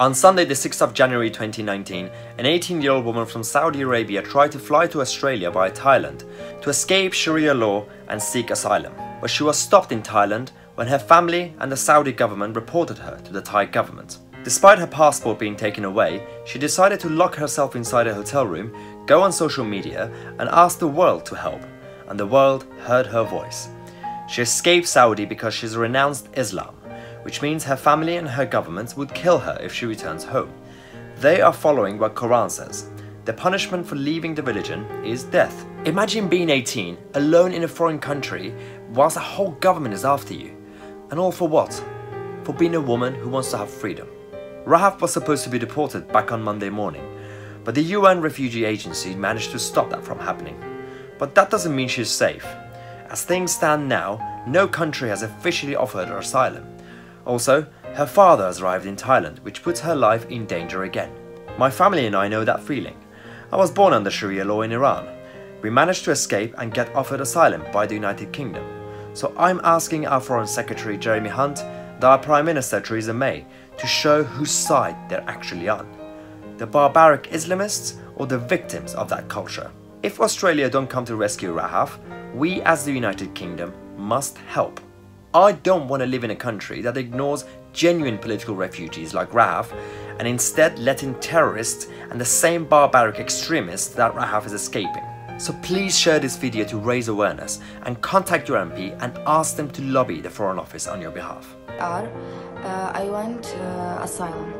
On Sunday, the 6th of January 2019, an 18 year old woman from Saudi Arabia tried to fly to Australia via Thailand to escape Sharia law and seek asylum. But she was stopped in Thailand when her family and the Saudi government reported her to the Thai government. Despite her passport being taken away, she decided to lock herself inside a hotel room, go on social media, and ask the world to help. And the world heard her voice. She escaped Saudi because she's renounced Islam, which means her family and her government would kill her if she returns home. They are following what Quran says. The punishment for leaving the religion is death. Imagine being 18, alone in a foreign country, whilst a whole government is after you. And all for what? For being a woman who wants to have freedom. Rahaf was supposed to be deported back on Monday morning, but the UN Refugee Agency managed to stop that from happening. But that doesn't mean she's safe. As things stand now, no country has officially offered her asylum. Also, her father has arrived in Thailand, which puts her life in danger again. My family and I know that feeling. I was born under Sharia law in Iran. We managed to escape and get offered asylum by the United Kingdom. So I'm asking our Foreign Secretary Jeremy Hunt and our Prime Minister Theresa May to show whose side they're actually on. The barbaric Islamists or the victims of that culture. If Australia don't come to rescue Rahaf, we as the United Kingdom must help. I don't want to live in a country that ignores genuine political refugees like Rahaf and instead let in terrorists and the same barbaric extremists that Rahaf is escaping. So please share this video to raise awareness and contact your MP and ask them to lobby the Foreign Office on your behalf. Uh, I want uh, asylum.